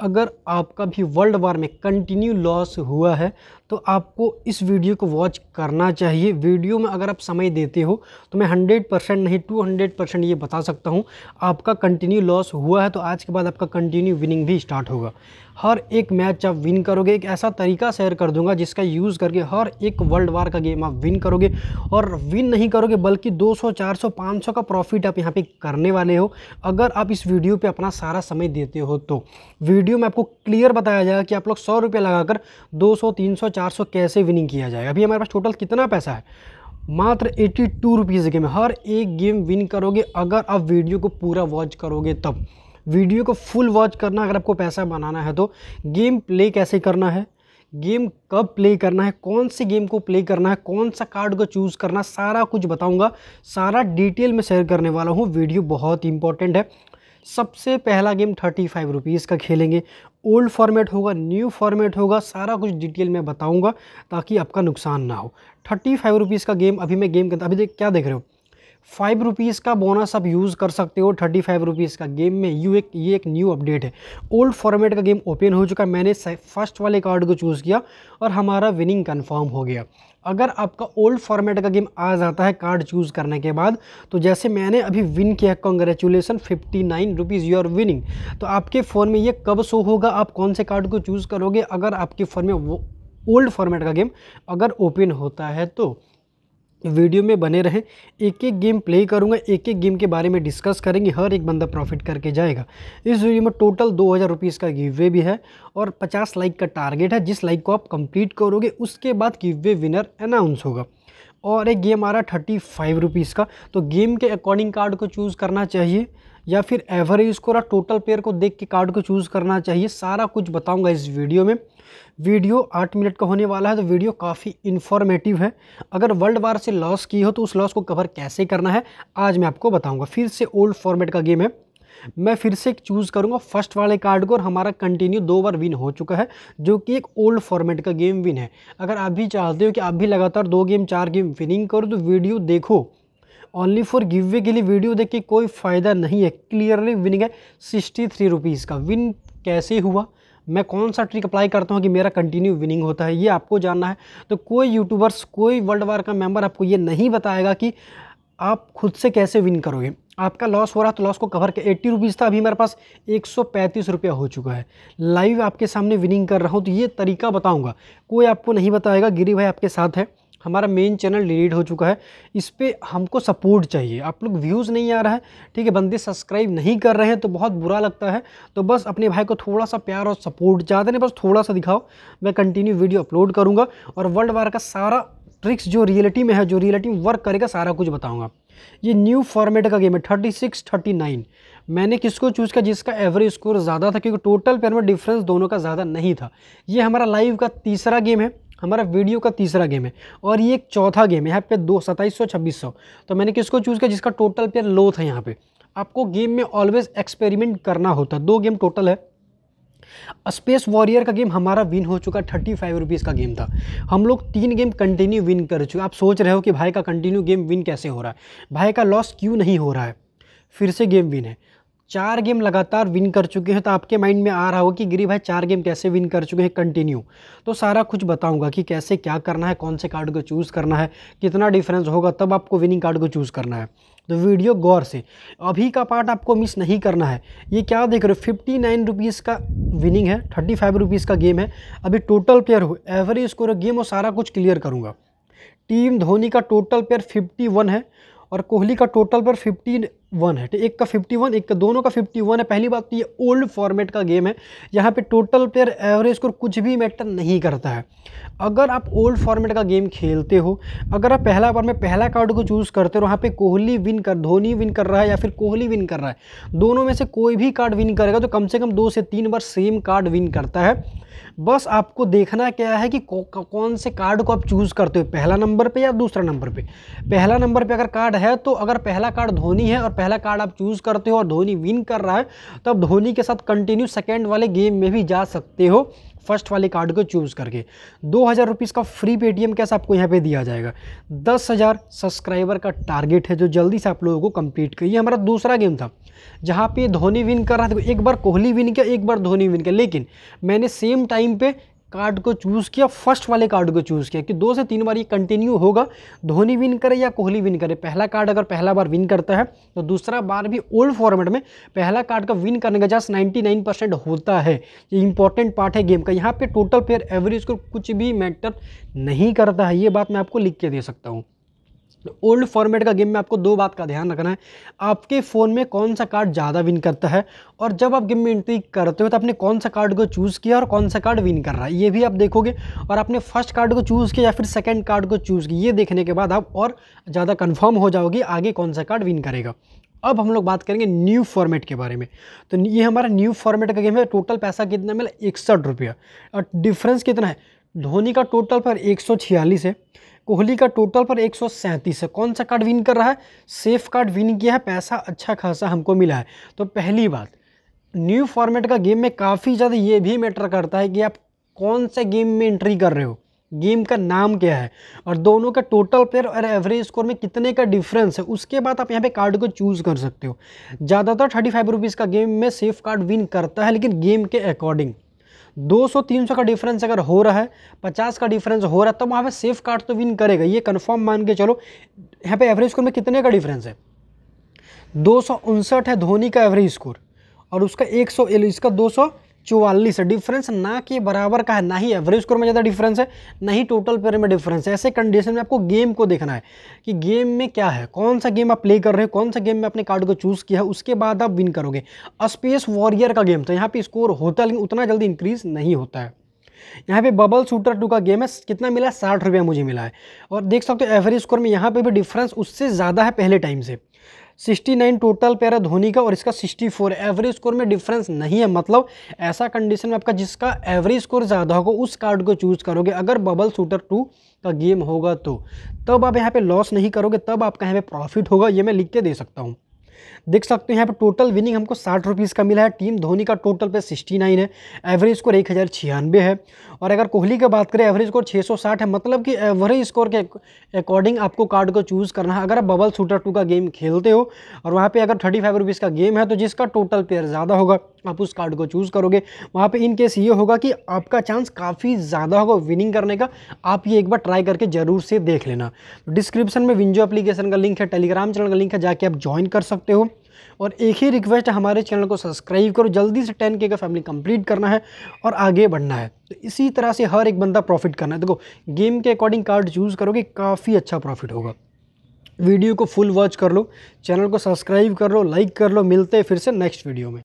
अगर आपका भी वर्ल्ड वार में कंटिन्यू लॉस हुआ है तो आपको इस वीडियो को वॉच करना चाहिए। वीडियो में अगर आप समय देते हो तो मैं 100 परसेंट नहीं 200 परसेंट ये बता सकता हूँ। आपका कंटिन्यू लॉस हुआ है तो आज के बाद आपका कंटिन्यू विनिंग भी स्टार्ट होगा। हर एक मैच आप विन करोगे एक ऐसा तरीका शेयर कर दूँगा जिसका यूज़ करके हर एक वर्ल्ड वार का गेम आप विन करोगे। और विन नहीं करोगे बल्कि 200, 400, 500 का प्रॉफिट आप यहाँ पे करने वाले हो। अगर आप इस वीडियो पे अपना सारा समय देते हो तो वीडियो में आपको क्लियर बताया जाएगा कि आप लोग सौ रुपये लगाकर दो सौ, तीन सौ, चार सौ कैसे विनिंग किया जाएगा। अभी हमारे पास टोटल कितना पैसा है? मात्र एटी टू रुपीज़ गेम हर एक गेम विन करोगे, अगर आप वीडियो को पूरा वॉच करोगे तब। वीडियो को फुल वॉच करना, अगर आपको पैसा बनाना है तो। गेम प्ले कैसे करना है? गेम कब प्ले करना है? कौन से गेम को प्ले करना है? कौन सा कार्ड को चूज़ करना सारा कुछ बताऊँगा। सारा डिटेल में शेयर करने वाला हूँ। वीडियो बहुत इंपॉर्टेंट है। सबसे पहला गेम थर्टी फाइव रुपीज़ का खेलेंगे। ओल्ड फॉर्मेट होगा, न्यू फॉर्मेट होगा, सारा कुछ डिटेल में बताऊँगा ताकि आपका नुकसान ना हो। थर्टी फाइव रुपीज़ का गेम, अभी मैं गेम करता अभी देख, क्या देख रहे हो? फाइव रुपीज़ का बोनस आप यूज़ कर सकते हो, थर्टी फाइव रुपीज़ का। गेम में यू एक, ये एक न्यू अपडेट है। ओल्ड फॉर्मेट का गेम ओपन हो चुका है, मैंने फ़र्स्ट वाले कार्ड को चूज़ किया और हमारा विनिंग कन्फर्म हो गया। अगर आपका ओल्ड फॉर्मेट का गेम आ जाता है कार्ड चूज़ करने के बाद तो जैसे मैंने अभी विन किया congratulations fifty nine rupees you are winning तो आपके फ़ोन में ये कब शो होगा, आप कौन से कार्ड को चूज़ करोगे? अगर आपके फ़ोन में वो ओल्ड फॉर्मेट का गेम अगर ओपन होता है तो। वीडियो में बने रहें। एक एक गेम प्ले करूँगा एक एक गेम के बारे में डिस्कस करेंगे, हर एक बंदा प्रॉफिट करके जाएगा। इस वीडियो में टोटल दो हज़ार रुपीज़ का गिव भी है और पचास लाइक का टारगेट है। जिस लाइक को आप कंप्लीट करोगे, उसके बाद गिव विनर अनाउंस होगा। और एक गेम आ रहा है थर्टी फाइव रुपीज़ का। तो गेम के अकॉर्डिंग कार्ड को चूज़ करना चाहिए। या फिर एवरेज स्कोर और टोटल प्लेयर को देख के कार्ड को चूज़ करना चाहिए। सारा कुछ बताऊँगा इस वीडियो में। वीडियो आठ मिनट का होने वाला है तो वीडियो काफ़ी इन्फॉर्मेटिव है। अगर वर्ल्ड वार से लॉस की हो तो उस लॉस को कवर कैसे करना है, आज मैं आपको बताऊँगा। फिर से ओल्ड फॉर्मेट का गेम है। मैं फिर से चूज़ करूँगा फ़र्स्ट वाले कार्ड को और हमारा कंटिन्यू दो बार विन हो चुका है, जो कि एक ओल्ड फॉर्मेट का गेम विन है। अगर आप भी चाहते हो कि आप भी लगातार दो गेम चार गेम विनिंग करो तो वीडियो देखो। ओनली फॉर गिव वे के लिए वीडियो देख के कोई फ़ायदा नहीं है। क्लियरली विनिंग है सिक्सटी थ्री रुपीज़ का। विन कैसे हुआ? मैं कौन सा ट्रिक अप्लाई करता हूँ कि मेरा कंटिन्यू विनिंग होता है? ये आपको जानना है। तो कोई यूट्यूबर्स कोई वर्ल्ड वार का मेंबर आपको ये नहीं बताएगा कि आप खुद से कैसे विन करोगे। आपका लॉस हो रहा तो लॉस को कवर कर एट्टी रुपीज़ था। अभी मेरे पास एक सौ पैंतीस रुपया हो चुका है। लाइव आपके सामने विनिंग कर रहा हूँ तो ये तरीका बताऊँगा। कोई आपको नहीं बताएगा, गिरी भाई आपके साथ है। हमारा मेन चैनल डिलीट हो चुका है। इस पर हमको सपोर्ट चाहिए। आप लोग व्यूज़ नहीं आ रहा है, ठीक है, बंदे सब्सक्राइब नहीं कर रहे हैं तो बहुत बुरा लगता है। तो बस अपने भाई को थोड़ा सा प्यार और सपोर्ट ज़्यादा नहीं बस थोड़ा सा दिखाओ। मैं कंटिन्यू वीडियो अपलोड करूँगा और वर्ल्ड वार का सारा ट्रिक्स जो रियलिटी में है, जो रियलिटी में वर्क करेगा, सारा कुछ बताऊँगा। ये न्यू फॉर्मेट का गेम है थर्टी सिक्स थर्टी नाइन मैंने किसको चूज़ किया, जिसका एवरेज स्कोर ज़्यादा था, क्योंकि टोटल पेयर में डिफरेंस दोनों का ज़्यादा नहीं था। ये हमारा लाइव का तीसरा गेम है। हमारा वीडियो का तीसरा गेम है और ये एक चौथा गेम है, यहाँ पे दो सत्ताईस सौ, छब्बीस सौ। तो मैंने किसको चूज़ किया? जिसका टोटल पेयर लो था यहाँ पे। आपको गेम में ऑलवेज एक्सपेरिमेंट करना होता। है दो गेम टोटल है। स्पेस वॉरियर का गेम हमारा विन हो चुका थर्टी फाइव रुपीज़ का गेम था। हम लोग तीन गेम कंटिन्यू विन कर चुके आप सोच रहे हो कि भाई का कंटिन्यू गेम विन कैसे हो रहा है? भाई का लॉस क्यों नहीं हो रहा है? फिर से गेम विन है। चार गेम लगातार विन कर चुके हैं तो आपके माइंड में आ रहा हो कि गिरी भाई, चार गेम कैसे विन कर चुके हैं कंटिन्यू तो सारा कुछ बताऊँगा कि कैसे क्या करना है, कौन से कार्ड को चूज़ करना है, कितना डिफरेंस होगा, तब आपको विनिंग कार्ड को चूज़ करना है। तो वीडियो गौर से, अभी का पार्ट आपको मिस नहीं करना है। ये क्या देख रहे हो फिफ्टी नाइन रुपीज़ का विनिंग है थर्टी फाइव रुपीज़ का गेम है। अभी टोटल प्लेयर हो एवरेज स्कोर गेम और सारा कुछ क्लियर करूँगा। टीम धोनी का टोटल प्लेयर फिफ्टी वन है और कोहली का टोटल पर फिफ्टी वन है एक का फिफ्टी वन एक का दोनों का फिफ्टी वन है। पहली बात तो ये ओल्ड फॉर्मेट का गेम है। यहाँ पे टोटल प्लेयर एवरेज स्कोर कुछ भी मैटर नहीं करता है। अगर आप ओल्ड फॉर्मेट का गेम खेलते हो, अगर आप पहला बार में पहला कार्ड को चूज़ करते हो वहाँ पे कोहली विन कर, धोनी विन कर रहा है या फिर कोहली विन कर रहा है, दोनों में से कोई भी कार्ड विन करेगा तो कम से कम दो से तीन बार सेम कार्ड विन करता है। बस आपको देखना क्या है कि कौन से कार्ड को आप चूज़ करते हो, पहला नंबर पे या दूसरा नंबर पे? पहला नंबर पे अगर कार्ड है तो अगर पहला कार्ड धोनी है और पहला कार्ड आप चूज़ करते हो और धोनी विन कर रहा है तो आप धोनी के साथ कंटिन्यू सेकेंड वाले गेम में भी जा सकते हो फ़र्स्ट वाले कार्ड को चूज़ करके। दो हज़ार रुपीज़ का फ्री पेटीएम कैसे आपको यहाँ पे दिया जाएगा? दस हज़ार सब्सक्राइबर का टारगेट है जो जल्दी से आप लोगों को कंप्लीट करिए हमारा दूसरा गेम था, जहाँ पे धोनी विन कर रहा था एक बार कोहली विन किया, एक बार धोनी विन किया, लेकिन मैंने सेम टाइम पे कार्ड को चूज़ किया फ़र्स्ट वाले कार्ड को चूज़ किया, कि दो से तीन बार ये कंटिन्यू होगा, धोनी विन करे या कोहली विन करे, पहला कार्ड अगर पहला बार विन करता है तो दूसरा बार भी ओल्ड फॉर्मेट में पहला कार्ड का विन करने का जस्ट 99 परसेंट होता है। ये इंपॉर्टेंट पार्ट है गेम का। यहाँ पे टोटल प्लेयर एवरेज को कुछ भी मैटर नहीं करता है, ये बात मैं आपको लिख के दे सकता हूँ। ओल्ड फॉर्मेट का गेम में आपको दो बात का ध्यान रखना है। आपके फ़ोन में कौन सा कार्ड ज़्यादा विन करता है? और जब आप गेम में एंट्री करते हो तो आपने कौन सा कार्ड को चूज़ किया और कौन सा कार्ड विन कर रहा है? ये भी आप देखोगे। और आपने फ़र्स्ट कार्ड को चूज़ किया या फिर सेकेंड कार्ड को चूज़ किया, ये देखने के बाद आप और ज़्यादा कन्फर्म हो जाओगे आगे कौन सा कार्ड विन करेगा। अब हम लोग बात करेंगे न्यू फॉर्मेट के बारे में। तो ये हमारा न्यू फॉर्मेट का गेम है टोटल पैसा कितना मिला? इकसठ रुपया। और डिफरेंस कितना है? धोनी का टोटल पर एक सौ छियालीस है, कोहली का टोटल पर एक सौ सैंतीस है। कौन सा कार्ड विन कर रहा है? सेफ़ कार्ड विन किया है, पैसा अच्छा खासा हमको मिला है। तो पहली बात, न्यू फॉर्मेट का गेम में काफ़ी ज़्यादा ये भी मैटर करता है कि आप कौन से गेम में एंट्री कर रहे हो, गेम का नाम क्या है, और दोनों का टोटल प्लेयर और एवरेज स्कोर में कितने का डिफरेंस है, उसके बाद आप यहाँ पे कार्ड को चूज़ कर सकते हो। ज़्यादातर थर्टी फाइव रुपीज़ का गेम में सेफ़ कार्ड विन करता है, लेकिन गेम के अकॉर्डिंग। 200-300 का डिफरेंस अगर हो रहा है 50 का डिफरेंस हो रहा है तो वहाँ पे सेफ़ कार्ड तो विन करेगा। ये कन्फर्म मान के चलो, यहाँ पे एवरेज स्कोर में कितने का डिफरेंस है? दो सौ उनसठ है धोनी का एवरेज स्कोर और उसका एक सौ, इसका दो सौ चौवालीस है। डिफरेंस ना के बराबर का है, ना ही एवरेज स्कोर में ज़्यादा डिफरेंस है, ना ही टोटल पेयर में डिफरेंस है। ऐसे कंडीशन में आपको गेम को देखना है कि गेम में क्या है, कौन सा गेम आप प्ले कर रहे हो, कौन सा गेम में अपने कार्ड को चूज़ किया है, उसके बाद आप विन करोगे। स्पेस वॉरियर का गेम तो यहाँ पर स्कोर होता है, लेकिन उतना जल्दी इंक्रीज नहीं होता है। यहाँ पे बबल शूटर टू का गेम है, कितना मिला? है साठ रुपया मुझे मिला है। और देख सकते हो एवरेज स्कोर में यहाँ पे भी डिफरेंस उससे ज़्यादा है पहले टाइम से। 69 टोटल पेयर है धोनी का और इसका 64 एवरेज स्कोर में डिफरेंस नहीं है मतलब ऐसा कंडीशन में आपका जिसका एवरेज स्कोर ज़्यादा होगा, उस कार्ड को चूज़ करोगे। अगर बबल शूटर टू का गेम होगा तो तब आप यहाँ पे लॉस नहीं करोगे, तब आपका यहाँ पे प्रॉफिट होगा, ये मैं लिख के दे सकता हूँ। देख सकते हैं यहाँ पर टोटल विनिंग हमको साठ रुपीज़ का मिला है। टीम धोनी का टोटल पे सिक्सटी नाइन है। एवरेज स्कोर एक हज़ार छियानवे है। और अगर कोहली की बात करें एवरेज स्कोर छः सौ साठ है। मतलब कि एवरेज स्कोर के अकॉर्डिंग आपको कार्ड को चूज़ करना है। अगर आप बबल शूटर टू का गेम खेलते हो, और वहाँ पर अगर थर्टी फाइव रुपीज़ का गेम है तो जिसका टोटल पेयर ज़्यादा होगा आप उस कार्ड को चूज़ करोगे। वहाँ पे इन केस ये होगा कि आपका चांस काफ़ी ज़्यादा होगा विनिंग करने का। आप ये एक बार ट्राई करके ज़रूर से देख लेना। डिस्क्रिप्शन में विंजो एप्लीकेशन का लिंक है टेलीग्राम चैनल का लिंक है, जाके आप ज्वाइन कर सकते हो। और एक ही रिक्वेस्ट है, हमारे चैनल को सब्सक्राइब करो। जल्दी से टेन के का फैमिली कंप्लीट करना है और आगे बढ़ना है। तो इसी तरह से हर एक बंदा प्रॉफिट करना है। देखो गेम के अकॉर्डिंग कार्ड चूज़ करोगे, काफ़ी अच्छा प्रॉफिट होगा। वीडियो को फुल वॉच कर लो चैनल को सब्सक्राइब कर लो लाइक कर लो। मिलते हैं फिर से नेक्स्ट वीडियो में।